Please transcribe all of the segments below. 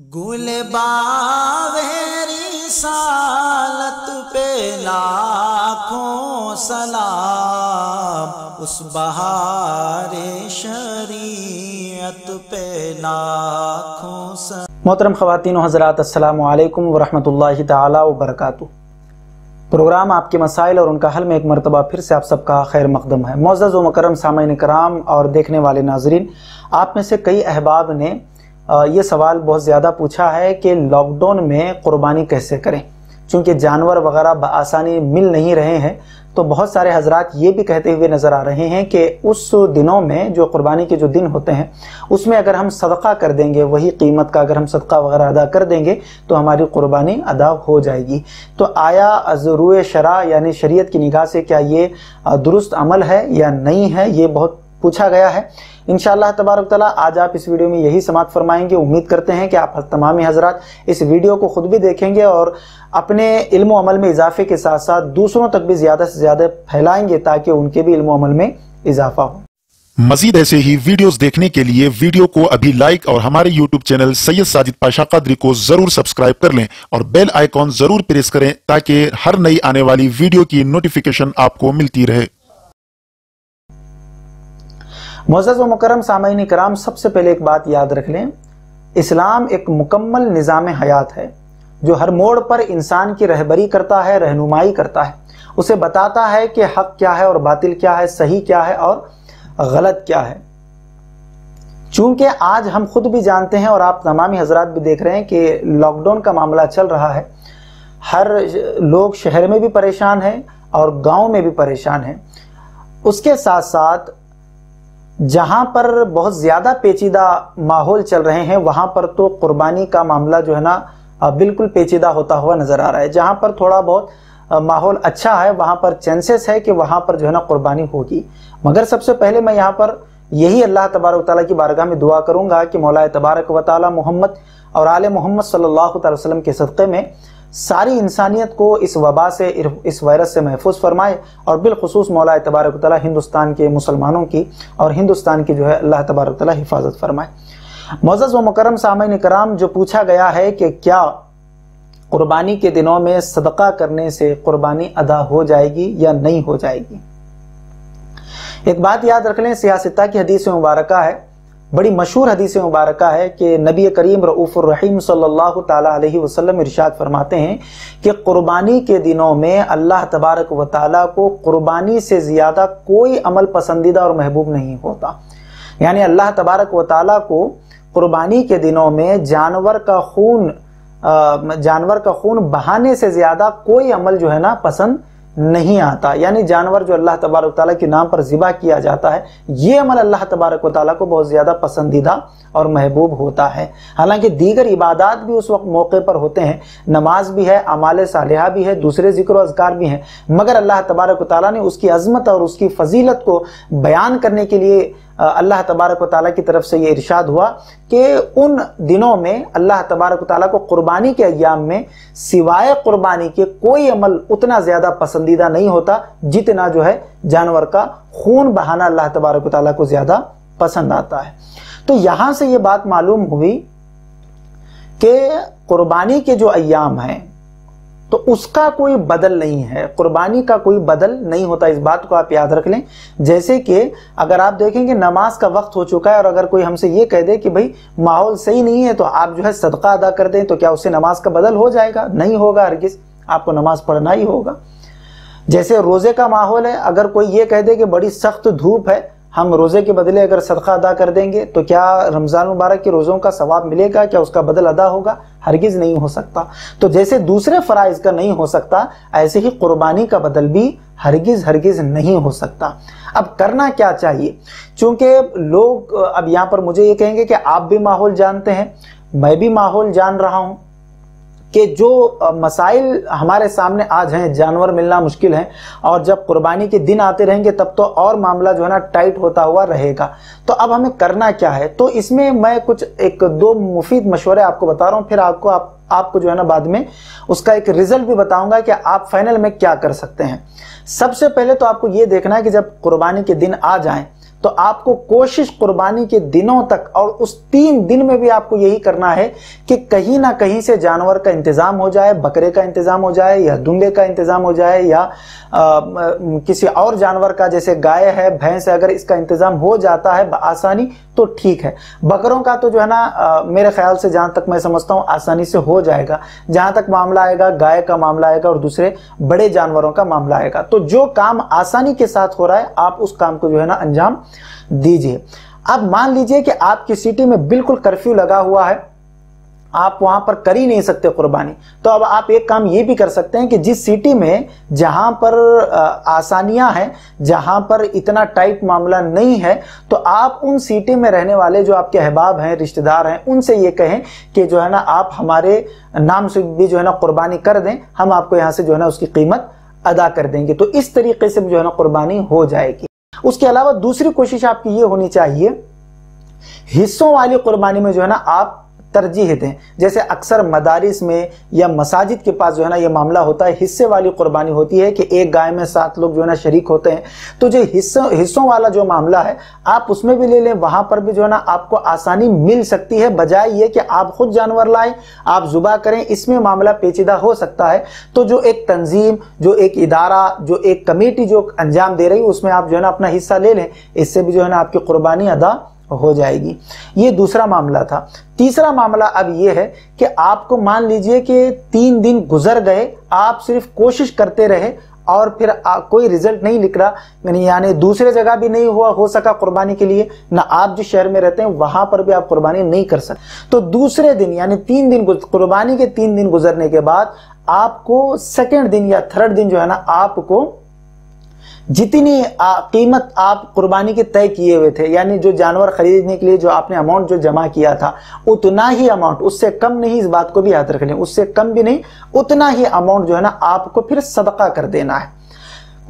گل باویری سالت پہ لاکھوں سلام، اس بہار شریعت پہ لاکھوں سلام۔ محترم خواتین و حضرات، السلام علیکم ورحمۃ اللہ تعالی وبرکاتہ۔ پروگرام آپ کے مسائل اور ان کا حل میں ایک مرتبہ پھر سے آپ سب کا خیر مقدم ہے۔ معزز و مکرم سامعین کرام اور دیکھنے والے ناظرین، آپ میں سے کئی احباب نے یہ سوال بہت زیادہ پوچھا ہے کہ لاک ڈاؤن میں قربانی کیسے کریں؟ چونکہ جانور وغیرہ بآسانی مل نہیں رہے ہیں، تو بہت سارے حضرات یہ بھی کہتے ہوئے نظر آ رہے ہیں کہ اس دنوں میں جو قربانی کے جو دن ہوتے ہیں، اس میں اگر ہم صدقہ کر دیں گے، وہی قیمت کا اگر ہم صدقہ وغیرہ ادا کر دیں گے، تو ہماری قربانی ادا ہو جائے گی۔ تو آیا ضرور شرع یعنی شریعت کی نگاہ سے کیا یہ درست عمل ہے یا نہیں ہے، یہ بہت پوچھا گیا ہے۔ انشاءاللہ تبارک تعالیٰ آج آپ اس ویڈیو میں یہی سماعت فرمائیں گے۔ امید کرتے ہیں کہ آپ تمامی حضرات اس ویڈیو کو خود بھی دیکھیں گے اور اپنے علم و عمل میں اضافے کے ساتھ ساتھ دوسروں تک بھی زیادہ سے زیادہ پھیلائیں گے تاکہ ان کے بھی علم و عمل میں اضافہ ہو۔ مزید ایسے ہی ویڈیوز دیکھنے کے لیے ویڈیو کو ابھی لائک اور ہمارے یوٹیوب چینل سید ساجد پاشا قدری کو ضرور سبسکرائب کر لیں اور بیل آئیکن ضرور پریس کریں تاکہ ہر نئی آنے والی ویڈیو کی نوٹیفیکیشن آپ کو ملتی رہے۔ معزز و مکرم سامعین کرام، سب سے پہلے ایک بات یاد رکھ لیں۔ اسلام ایک مکمل نظام حیات ہے، جو ہر موڑ پر انسان کی رہبری کرتا ہے، رہنمائی کرتا ہے۔ اسے بتاتا ہے کہ حق کیا ہے اور باطل کیا ہے، صحیح کیا ہے اور غلط کیا ہے۔ چونکہ آج ہم خود بھی جانتے ہیں اور آپ تمامی حضرات بھی دیکھ رہے ہیں کہ لاک ڈاؤن کا معاملہ چل رہا ہے۔ ہر لوگ شہر میں بھی پریشان ہیں اور گاؤں میں بھی پریشان ہیں۔ اس کے ساتھ ساتھ جہاں پر بہت زیادہ پیچیدہ ماحول چل رہے ہیں، وہاں پر تو قربانی کا معاملہ جو ہے نا بالکل پیچیدہ ہوتا ہوا نظر آ رہا ہے۔ جہاں پر تھوڑا بہت ماحول اچھا ہے، وہاں پر چانسز ہے کہ وہاں پر جو ہے نا قربانی ہوگی۔ مگر سب سے پہلے میں یہاں پر یہی اللہ تبارک و تعالیٰ کی بارگاہ میں دعا کروں گا کہ مولا تبارک و تعالیٰ محمد اور آل محمد صلی اللہ تعالی وسلم کے صدقے میں ساری انسانیت کو اس وبا سے، اس وائرس سے محفوظ فرمائے اور بالخصوص مولا تبارک و تعالیٰ ہندوستان کے مسلمانوں کی اور ہندوستان کی جو ہے اللہ تبارک تعالیٰ حفاظت فرمائے۔ معزز و مکرم سامعین کرام، جو پوچھا گیا ہے کہ کیا قربانی کے دنوں میں صدقہ کرنے سے قربانی ادا ہو جائے گی یا نہیں ہو جائے گی؟ ایک بات یاد رکھ لیں، سیاستہ کی حدیث مبارکہ ہے۔ بڑی مشہور حدیث مبارکہ ہے کہ نبی کریم رعوف الرحیم صلی اللہ تعالیٰ علیہ وسلم ارشاد فرماتے ہیں کہ قربانی کے دنوں میں اللہ تبارک و تعالیٰ کو قربانی سے زیادہ کوئی عمل پسندیدہ اور محبوب نہیں ہوتا۔ یعنی اللہ تبارک و تعالیٰ کو قربانی کے دنوں میں جانور کا خون جانور کا خون بہانے سے زیادہ کوئی عمل جو ہے نا پسند نہیں آتا۔ یعنی جانور جو اللہ تبارک تعالیٰ کے نام پر ذبح کیا جاتا ہے، یہ عمل اللہ تبارک و تعالیٰ کو بہت زیادہ پسندیدہ اور محبوب ہوتا ہے۔ حالانکہ دیگر عبادات بھی اس وقت موقع پر ہوتے ہیں۔ نماز بھی ہے، اعمال صالحہ بھی ہے، دوسرے ذکر و اذکار بھی ہیں۔ مگر اللہ تبارک و تعالیٰ نے اس کی عظمت اور اس کی فضیلت کو بیان کرنے کے لیے اللہ تبارک و تعالیٰ کی طرف سے یہ ارشاد ہوا کہ ان دنوں میں اللہ تبارک و تعالیٰ کو قربانی کے ایام میں سوائے قربانی کے کوئی عمل اتنا زیادہ پسندیدہ نہیں ہوتا جتنا جو ہے جانور کا خون بہانا اللہ تبارک و تعالیٰ کو زیادہ پسند آتا ہے۔ تو یہاں سے یہ بات معلوم ہوئی کہ قربانی کے جو ایام ہیں تو اس کا کوئی بدل نہیں ہے، قربانی کا کوئی بدل نہیں ہوتا۔ اس بات کو آپ یاد رکھ لیں۔ جیسے کہ اگر آپ دیکھیں کہ نماز کا وقت ہو چکا ہے اور اگر کوئی ہم سے یہ کہہ دے کہ بھائی ماحول صحیح نہیں ہے تو آپ جو ہے صدقہ ادا کر دیں تو کیا اس سے نماز کا بدل ہو جائے گا؟ نہیں ہوگا، ہرگز۔ آپ کو نماز پڑھنا ہی ہوگا۔ جیسے روزے کا ماحول ہے، اگر کوئی یہ کہہ دے کہ بڑی سخت دھوپ ہے ہم روزے کے بدلے اگر صدقہ ادا کر دیں گے تو کیا رمضان مبارک کے روزوں کا ثواب ملے گا؟ کیا اس کا بدل ادا ہوگا؟ ہرگز نہیں ہو سکتا۔ تو جیسے دوسرے فرائض کا نہیں ہو سکتا، ایسے ہی قربانی کا بدل بھی ہرگز ہرگز نہیں ہو سکتا۔ اب کرنا کیا چاہیے؟ چونکہ لوگ اب یہاں پر مجھے یہ کہیں گے کہ آپ بھی ماحول جانتے ہیں، میں بھی ماحول جان رہا ہوں۔ کہ جو مسائل ہمارے سامنے آج ہیں، جانور ملنا مشکل ہے اور جب قربانی کے دن آتے رہیں گے، تب تو اور معاملہ جو ہے نا ٹائٹ ہوتا ہوا رہے گا۔ تو اب ہمیں کرنا کیا ہے؟ تو اس میں میں کچھ ایک دو مفید مشورے آپ کو بتا رہا ہوں، پھر آپ کو، آپ آپ کو جو ہے نا بعد میں اس کا ایک رزلٹ بھی بتاؤں گا کہ آپ فائنل میں کیا کر سکتے ہیں۔ سب سے پہلے تو آپ کو یہ دیکھنا ہے کہ جب قربانی کے دن آ جائیں تو آپ کو کوشش قربانی کے دنوں تک اور اس تین دن میں بھی آپ کو یہی کرنا ہے کہ کہیں نہ کہیں سے جانور کا انتظام ہو جائے، بکرے کا انتظام ہو جائے یا دمبے کا انتظام ہو جائے یا کسی اور جانور کا، جیسے گائے ہے، بھینس ہے، اگر اس کا انتظام ہو جاتا ہے آسانی تو ٹھیک ہے۔ بکروں کا تو جو ہے نا میرے خیال سے جہاں تک میں سمجھتا ہوں، آسانی سے ہو جائے گا۔ جہاں تک معاملہ آئے گا، گائے کا معاملہ آئے گا اور دوسرے بڑے جانوروں کا معاملہ آئے گا۔ تو جو کام آسانی کے ساتھ ہو رہا ہے، آپ اس کام کو جو ہے نا، انجام دیجیے۔ اب مان لیجیے کہ آپ کی سٹی میں بالکل کرفیو لگا ہوا ہے۔ آپ وہاں پر کر ہی نہیں سکتے قربانی۔ تو اب آپ ایک کام یہ بھی کر سکتے ہیں کہ جس سٹی میں جہاں پر آسانیاں ہیں، جہاں پر اتنا ٹائٹ معاملہ نہیں ہے، تو آپ ان سٹی میں رہنے والے جو آپ کے احباب ہیں، رشتہ دار ہیں، ان سے یہ کہیں کہ جو ہے نا، آپ ہمارے نام سے بھی جو ہے نا قربانی کر دیں۔ ہم آپ کو یہاں سے جو ہے نا اس کی قیمت ادا کر دیں گے۔ تو اس طریقے سے جو ہے نا قربانی ہو جائے گی۔ اس کے علاوہ دوسری کوشش آپ کی یہ ہونی چاہیے، حصوں والی قربانی میں جو ہے نا آپ ترجیح دیں جیسے اکثر مدارس میں یا مساجد کے پاس جو ہے نا یہ معاملہ ہوتا ہے، حصے والی قربانی ہوتی ہے کہ ایک گائے میں سات لوگ جو ہے نا شریک ہوتے ہیں۔ تو جو حصوں والا جو معاملہ ہے، آپ اس میں بھی لے لیں، وہاں پر بھی جو ہے نا آپ کو آسانی مل سکتی ہے۔ بجائے یہ کہ آپ خود جانور لائیں، آپ زبا کریں، اس میں معاملہ پیچیدہ ہو سکتا ہے۔ تو جو ایک تنظیم، جو ایک ادارہ، جو ایک کمیٹی جو انجام دے رہی اس میں آپ جو ہے نا اپنا حصہ لے لیں۔ اس سے بھی جو ہے نا آپ کی قربانی ادا ہو جائے گی۔ یہ دوسرا معاملہ تھا۔ تیسرا معاملہ اب یہ ہے کہ آپ کو مان لیجیے کہ تین دن گزر گئے آپ صرف کوشش کرتے رہے اور پھر کوئی ریزلٹ نہیں لکھ رہا۔ یعنی-, یعنی, دوسرے جگہ بھی نہیں ہوا ہو سکا قربانی کے لیے۔ نہ آپ جس شہر میں رہتے ہیں وہاں پر بھی آپ قربانی نہیں کر سکتے۔ تو دوسرے دن یعنی تین دن قربانی کے تین دن گزرنے کے بعد آپ کو سیکنڈ دن یا تھرڈ دن جو ہے نا آپ کو جتنی قیمت آپ قربانی کے طے کیے ہوئے تھے یعنی جو جانور خریدنے کے لیے جو آپ نے اماؤنٹ جو جمع کیا تھا، اتنا ہی اماؤنٹ اس سے کم نہیں اس بات کو بھی یاد رکھ لیں اس سے کم بھی نہیں، اتنا ہی اماؤنٹ جو ہے نا آپ کو پھر صدقہ کر دینا ہے۔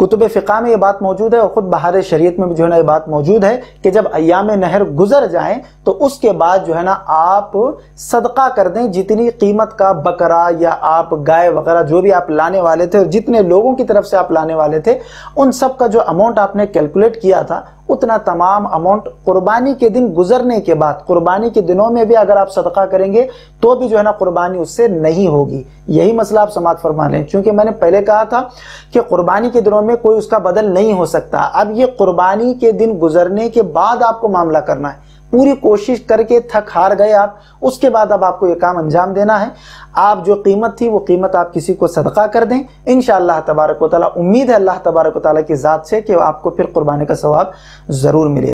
کتب فقہ میں یہ بات موجود ہے اور خود بہار شریعت میں بھی جو ہے نا یہ بات موجود ہے کہ جب ایام نہر گزر جائیں تو اس کے بعد جو ہے نا آپ صدقہ کر دیں جتنی قیمت کا بکرا یا آپ گائے وغیرہ جو بھی آپ لانے والے تھے اور جتنے لوگوں کی طرف سے آپ لانے والے تھے، ان سب کا جو اماؤنٹ آپ نے کیلکولیٹ کیا تھا اتنا تمام اماؤنٹ قربانی کے دن گزرنے کے بعد، قربانی کے دنوں میں بھی اگر آپ صدقہ کریں گے تو بھی جو ہے نا قربانی اس سے نہیں ہوگی۔ یہی مسئلہ آپ سماعت فرما لیں۔ چونکہ میں نے پہلے کہا تھا کہ قربانی کے دنوں میں کوئی اس کا بدل نہیں ہو سکتا۔ اب یہ قربانی کے دن گزرنے کے بعد آپ کو معاملہ کرنا ہے۔ پوری کوشش کر کے تھک ہار گئے آپ۔ اس کے بعد اب آپ کو یہ کام انجام دینا ہے۔ آپ جو قیمت تھی، وہ قیمت آپ کسی کو صدقہ کر دیں۔ انشاءاللہ تبارک و تعالی، امید ہے اللہ تبارک و تعالی کی ذات سے کہ آپ کو پھر قربانی کا ثواب ضرور ملے۔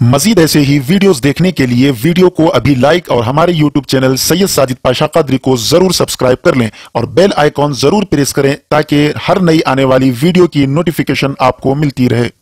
مزید ایسے ہی ویڈیوز دیکھنے کے لیے ویڈیو کو ابھی لائک اور ہمارے یوٹیوب چینل سید ساجد پاشا قدری کو ضرور سبسکرائب کر لیں اور بیل آئیکن ضرور پریس کریں تاکہ ہر نئی آنے والی ویڈیو کی نوٹیفیکیشن آپ کو ملتی رہے۔